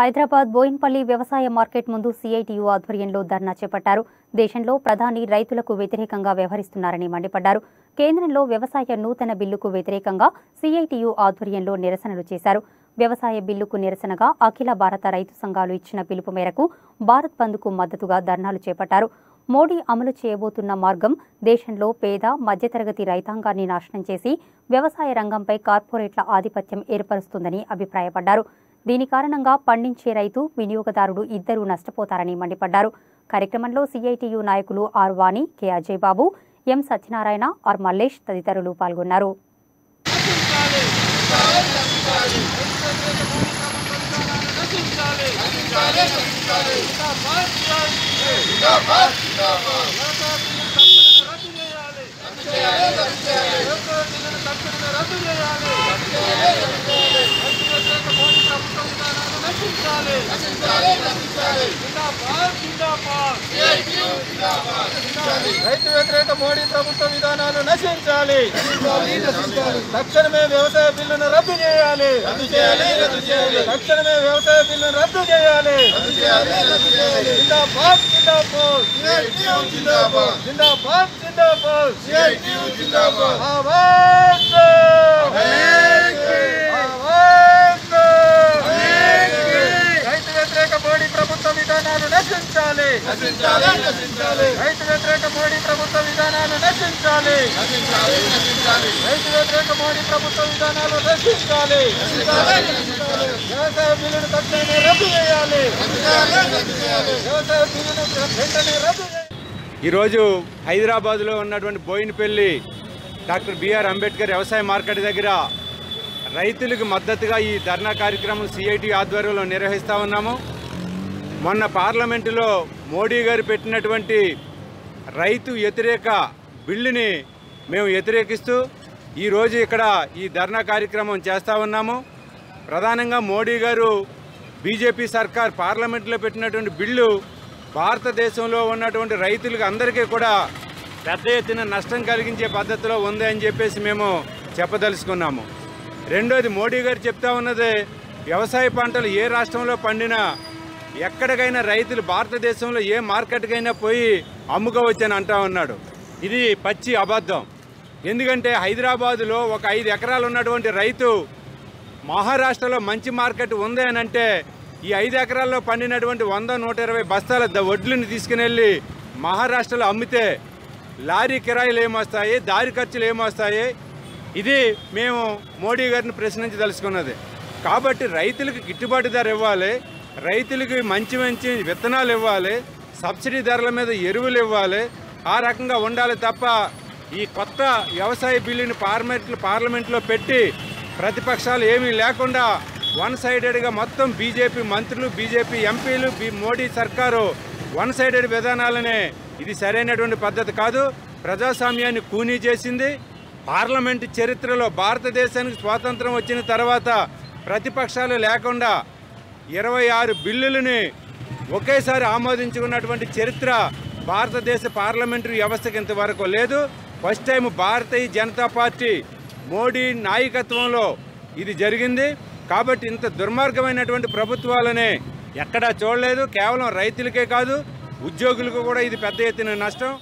హైదరాబాద్ బోయిన్పల్లి వ్యవసాయ మార్కెట్ ముందు సిఐటియు ఆధ్వర్యంలో ధర్నా చేపట్టారు. దేశంలో ప్రధాని రైతులకు వ్యతిరేకంగా వ్యవహరిస్తున్నారని మండిపడ్డారు. కేంద్రంలో వ్యవసాయ నూతన బిల్లుకు వ్యతిరేకంగా సిఐటియు ఆధ్వర్యంలో నిరసనలు చేశారు. వ్యవసాయ బిల్లుకు నిరసనగా అఖిల భారత రైతు సంఘాలు ఇచ్చిన పిలుపు మేరకు భారత్ బంద్కు మద్దతుగా ధర్నాలు చేపట్టారు. మోడీ అమలు చేయబోతున్న మార్గం దేశంలో పేద మధ్యతరగతి రైతాంగాన్ని నాశనం చేసి వ్యవసాయ రంగంపై కార్పొరేట్ల ఆధిపత్యం ఏర్పరుస్తుందని అభిప్రాయపడ్డారు. దీని కారణంగా పండించే రైతు వినియోగదారుడు ఇద్దరూ నష్టపోతారని మండిపడ్డారు. కార్యక్రమంలో సిఐటియు నాయకులు R Vani K. Ajay Babu M. Satyanarayana R. Mallesh తదితరులు పాల్గొన్నారు. రైతు వ్యతిరేక మోడీ ప్రభుత్వ విధానాలు నశించాలి. తక్షణమే వ్యవసాయ బిల్లును రద్దు చేయాలి. తక్షణమే వ్యవసాయ బిల్లును రద్దు చేయాలి. జిందాబాద్ జిందాబాద్. జిందాబాద్ జిందాబాద్. ఆవాజ్ ఆవాజ్ రైతు వ్యతిరేక మోడీ ప్రభుత్వ విధానాలు నశించాలి. రైతు వ్యతిరేక మోడీ ప్రభుత్వ విధానాలు నశించాలి. రైతు వ్యతిరేక మోడీ ప్రభుత్వ విధానాలు నశించాలి. వ్యవసాయ బిల్లును తక్షణమే రద్దు చేయాలి. వ్యవసాయ బిల్లును వెంటనే రద్దు చేయాలి. ఈరోజు హైదరాబాద్లో ఉన్నటువంటి బోయినపల్లి డాక్టర్ బిఆర్ అంబేద్కర్ వ్యవసాయ మార్కెట్ దగ్గర రైతులకు మద్దతుగా ఈ ధర్నా కార్యక్రమం సిఐటి ఆధ్వర్యంలో నిర్వహిస్తూ ఉన్నాము. మొన్న పార్లమెంటులో మోడీ గారు పెట్టినటువంటి రైతు వ్యతిరేక బిల్లుని మేము వ్యతిరేకిస్తూ ఈరోజు ఇక్కడ ఈ ధర్నా కార్యక్రమం చేస్తూ ఉన్నాము. ప్రధానంగా మోడీ గారు బీజేపీ సర్కార్ పార్లమెంట్లో పెట్టినటువంటి బిల్లు భారతదేశంలో ఉన్నటువంటి రైతులకు అందరికీ కూడా పెద్ద ఎత్తున నష్టం కలిగించే పద్ధతిలో ఉంది అని చెప్పేసి మేము చెప్పదలుచుకున్నాము. రెండోది మోడీ గారు చెప్తా ఉన్నది వ్యవసాయ పంటలు ఏ రాష్ట్రంలో పండినా ఎక్కడికైనా రైతులు భారతదేశంలో ఏ మార్కెట్కైనా పోయి అమ్ముకోవచ్చని అంటా ఉన్నాడు. ఇది పచ్చి అబద్ధం. ఎందుకంటే హైదరాబాదులో ఒక ఐదు ఎకరాలు ఉన్నటువంటి రైతు మహారాష్ట్రలో మంచి మార్కెట్ ఉంది అని అంటే ఈ ఐదు ఎకరాల్లో పండినటువంటి వంద నూట ఇరవై బస్తాల ద- వడ్లను తీసుకుని వెళ్ళి మహారాష్ట్రలో అమ్మితే లారీ కిరాయిలు ఏమొస్తాయి దారి ఖర్చులు ఏమొస్తాయి? ఇది మేము మోడీ గారిని ప్రశ్నించదలుచుకున్నది కాబట్టి రైతులకు గిట్టుబాటు ధర ఇవ్వాలి. రైతులకి మంచి మంచి విత్తనాలు ఇవ్వాలి సబ్సిడీ ధరల మీద ఎరువులు ఇవ్వాలి ఆ రకంగా ఉండాలి తప్ప ఈ కొత్త వ్యవసాయ బిల్లుని పార్లమెంట్లో పార్లమెంట్లో పెట్టి ప్రతిపక్షాలు ఏమీ లేకుండా వన్ సైడెడ్గా మొత్తం బీజేపీ మంత్రులు బీజేపీ ఎంపీలు మోడీ సర్కారు వన్ సైడెడ్ విధానాలనే ఇది సరైనటువంటి పద్ధతి కాదు. ప్రజాస్వామ్యాన్ని కూనీ చేసింది. పార్లమెంటు చరిత్రలో భారతదేశానికి స్వాతంత్రం వచ్చిన తర్వాత ప్రతిపక్షాలు లేకుండా ఇరవై ఆరు బిల్లులని ఒకేసారి ఆమోదించుకున్నటువంటి చరిత్ర భారతదేశ పార్లమెంటరీ వ్యవస్థకి ఇంతవరకు లేదు. First time Bharatiya Janata party Modi నాయకత్వంలో ఇది జరిగింది. కాబట్టి ఇంత దుర్మార్గమైనటువంటి ప్రభుత్వాలనే ఎక్కడా చూడలేదు. కేవలం రైతులకే కాదు ఉద్యోగులకు కూడా ఇది పెద్ద ఎత్తున నష్టం.